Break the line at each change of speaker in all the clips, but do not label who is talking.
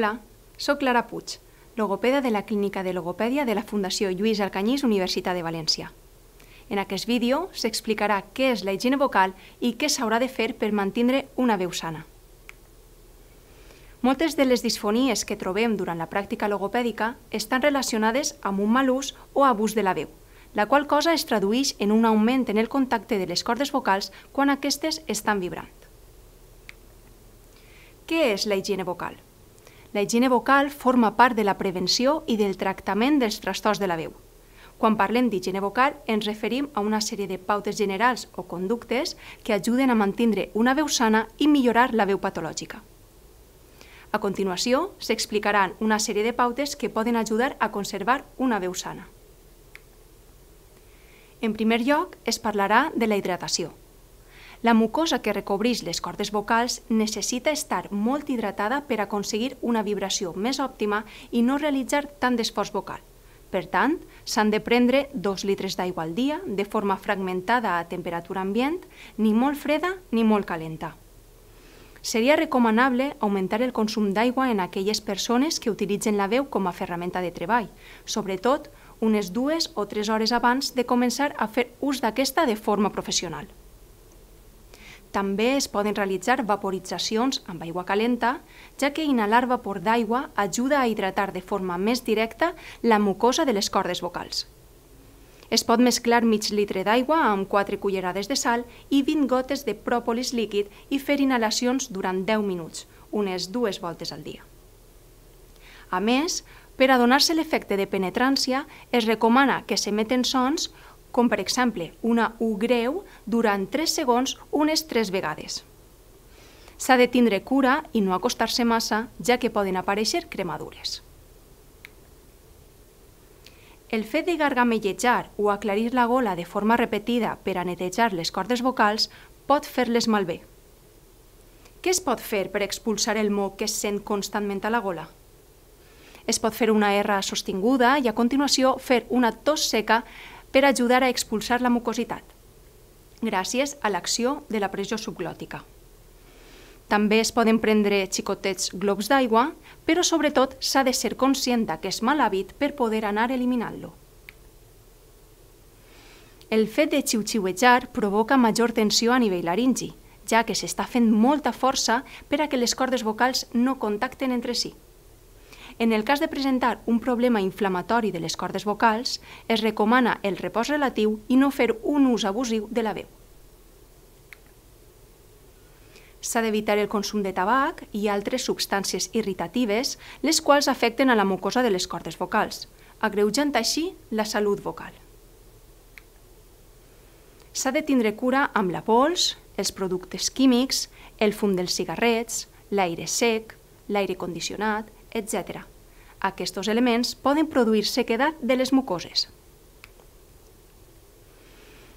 Hola, sóc Clara Puig, logopeda de la Clínica de Logopèdia de la Fundació Lluís Alcanyís Universitat de València. En aquest vídeo s'explicarà què és la higiene vocal i què s'haurà de fer per mantenir una veu sana. Moltes de les disfonies que trobem durant la pràctica logopèdica estan relacionades amb un mal ús o abús de la veu, la qual cosa es tradueix en un augment en el contacte de les cordes vocals quan aquestes estan vibrant. Què és la higiene vocal? La higiene vocal forma part de la prevenció i del tractament dels trastorns de la veu. Quan parlem d'higiene vocal, ens referim a una sèrie de pautes generals o conductes que ajuden a mantenir una veu sana i millorar la veu patològica. A continuació, s'explicaran una sèrie de pautes que poden ajudar a conservar una veu sana. En primer lloc, es parlarà de la hidratació. La mucosa que recobreix les cordes vocals necessita estar molt hidratada per aconseguir una vibració més òptima i no realitzar tant d'esforç vocal. Per tant, s'han de prendre 2 litres d'aigua al dia de forma fragmentada a temperatura ambient, ni molt freda ni molt calenta. Seria recomanable augmentar el consum d'aigua en aquelles persones que utilitzen la veu com a ferramenta de treball, sobretot unes dues o tres hores abans de començar a fer ús d'aquesta de forma professional. També es poden realitzar vaporitzacions amb aigua calenta, ja que inhalar vapor d'aigua ajuda a hidratar de forma més directa la mucosa de les cordes vocals. Es pot mesclar mig litre d'aigua amb 4 cullerades de sal i 20 gotes de pròpolis líquid i fer inhalacions durant 10 minuts, unes dues voltes al dia. A més, per a donar-se l'efecte de penetrància, es recomana que s'emeten sons com per exemple una U greu durant 3 segons unes 3 vegades. S'ha de tindre cura i no acostar-se massa, ja que poden aparèixer cremadures. El fet de gargamellejar o aclarir la gola de forma repetida per a netejar les cordes vocals pot fer-les malbé. Què es pot fer per expulsar el moc que es sent constantment a la gola? Es pot fer una R sostinguda i a continuació fer una tos seca per ajudar a expulsar la mucositat, gràcies a l'acció de la pressió subglòtica. També es poden prendre xicotets globs d'aigua, però sobretot s'ha de ser conscient d'aquest mal hàbit per poder anar eliminant-lo. El fet de xiu-xiuejar provoca major tensió a nivell laringi, ja que s'està fent molta força per a que les cordes vocals no contacten entre si. En el cas de presentar un problema inflamatori de les cordes vocals, es recomana el repòs relatiu i no fer un ús abusiu de la veu. S'ha d'evitar el consum de tabac i altres substàncies irritatives, les quals afecten a la mucosa de les cordes vocals, agreujant així la salut vocal. S'ha de tindre cura amb la pols, els productes químics, el fum dels cigarrets, l'aire sec, l'aire condicionat, etc. Aquests elements poden produir sequedat de les mucoses.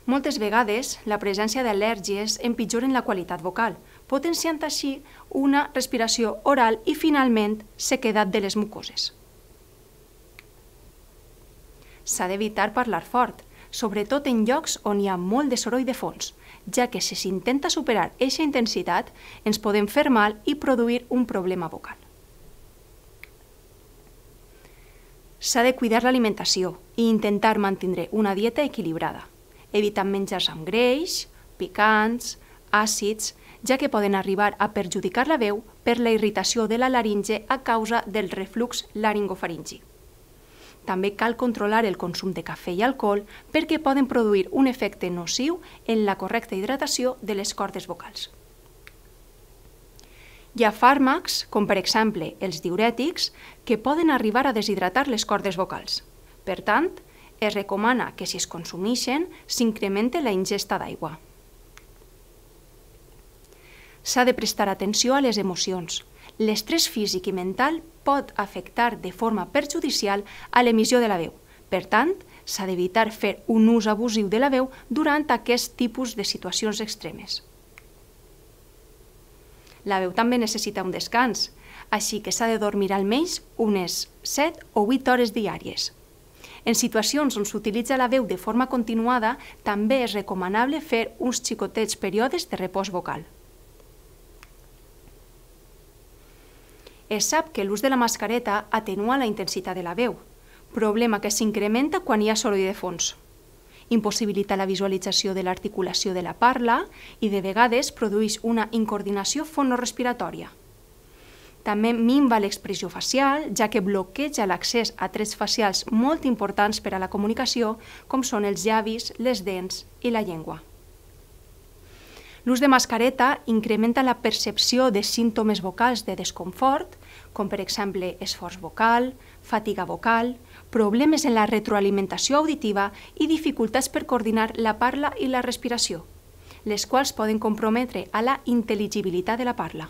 Moltes vegades, la presència d'al·lèrgies empitjoren la qualitat vocal, potenciant així una respiració oral i, finalment, sequedat de les mucoses. S'ha d'evitar parlar fort, sobretot en llocs on hi ha molt de soroll de fons, ja que si s'intenta superar aquesta intensitat ens podem fer mal i produir un problema vocal. S'ha de cuidar l'alimentació i intentar mantenir una dieta equilibrada, evitant menjars amb greix, picants, àcids, ja que poden arribar a perjudicar la veu per la irritació de la laringe a causa del reflux laringofaringi. També cal controlar el consum de cafè i alcohol perquè poden produir un efecte nociu en la correcta hidratació de les cordes vocals. Hi ha fàrmacs, com per exemple els diurètics, que poden arribar a deshidratar les cordes vocals. Per tant, es recomana que si es consumeixen s'incremente la ingesta d'aigua s'ha de prestar atenció a les emocions. L'estrès físic i mental pot afectar de forma perjudicial a l'emissió de la veu. Per tant, s'ha d'evitar fer un ús abusiu de la veu durant aquest tipus de situacions extremes. La veu també necessita un descans, així que s'ha de dormir almenys unes 7 o 8 hores diàries. En situacions on s'utilitza la veu de forma continuada, també és recomanable fer uns xicotets períodes de repòs vocal. Es sap que l'ús de la mascareta atenua la intensitat de la veu, problema que s'incrementa quan hi ha soroll de fons. Impossibilita la visualització de l'articulació de la parla i de vegades produeix una incoordinació fonorespiratòria. També minva l'expressió facial, ja que bloqueja l'accés a trets facials molt importants per a la comunicació, com són els llavis, les dents i la llengua. L'ús de mascareta incrementa la percepció de símptomes vocals de desconfort, com per exemple esforç vocal, fatiga vocal, problemes en la retroalimentació auditiva i dificultats per coordinar la parla i la respiració, les quals poden comprometre a la intel·ligibilitat de la parla.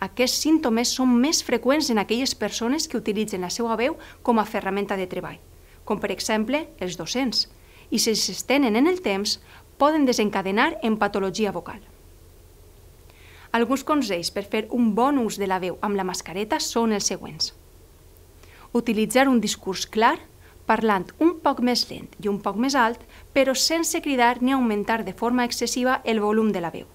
Aquests símptomes són més freqüents en aquelles persones que utilitzen la seva veu com a ferramenta de treball, com per exemple els docents, i si s'estenen en el temps poden desencadenar en patologia vocal. Alguns consells per fer un bon ús de la veu amb la mascareta són els següents. Utilitzar un discurs clar, parlant un poc més lent i un poc més alt, però sense cridar ni augmentar de forma excessiva el volum de la veu.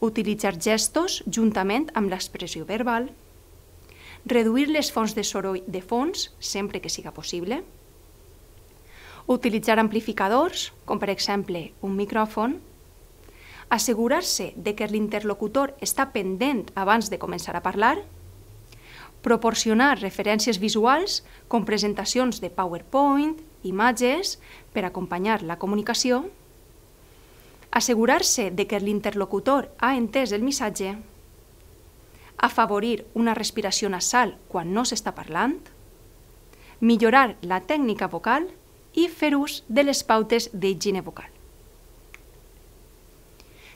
Utilitzar gestos juntament amb l'expressió verbal. Reduir les fonts de soroll de fons, sempre que siga possible utilitzar amplificadors, com per exemple un micròfon, assegurar-se de que l'interlocutor està pendent abans de començar a parlar, proporcionar referències visuals com presentacions de PowerPoint, imatges, per acompanyar la comunicació, assegurar-se de que l'interlocutor ha entès el missatge, afavorir una respiració nasal quan no s'està parlant, millorar la tècnica vocal i fer ús de les pautes d'higiene vocal.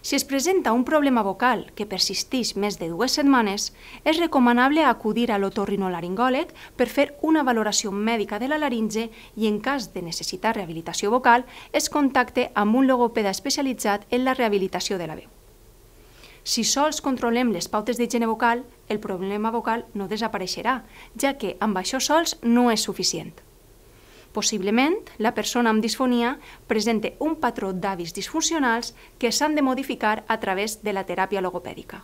Si es presenta un problema vocal que persisteix més de dues setmanes, és recomanable acudir a l'otorrinolaringòleg per fer una valoració mèdica de la laringe i, en cas de necessitar rehabilitació vocal, es contacte amb un logopeda especialitzat en la rehabilitació de la veu. Si sols controlem les pautes d'higiene vocal, el problema vocal no desapareixerà, ja que amb això sols no és suficient. Possiblement, la persona amb disfonia presenta un patró d'avis disfuncionals que s'han de modificar a través de la teràpia logopèdica.